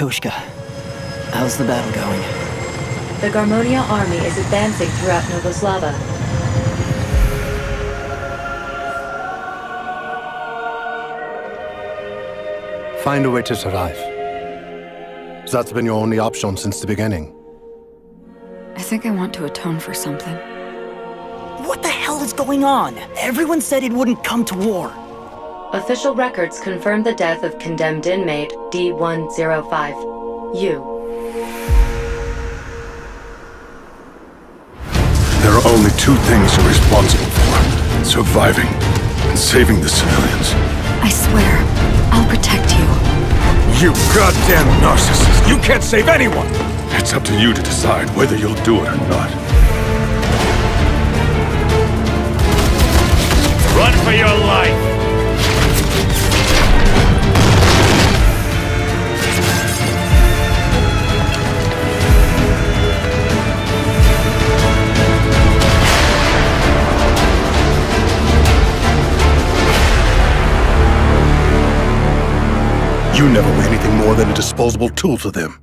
Koshka. How's the battle going? The Garmonia army is advancing throughout Novoslava. Find a way to survive. That's been your only option since the beginning. I think I want to atone for something. What the hell is going on? Everyone said it wouldn't come to war. Official records confirm the death of condemned inmate D-105. You. There are only two things you're responsible for. Surviving and saving the civilians. I swear, I'll protect you. You goddamn narcissist! You can't save anyone! It's up to you to decide whether you'll do it or not. Run for your life! You never were anything more than a disposable tool to them.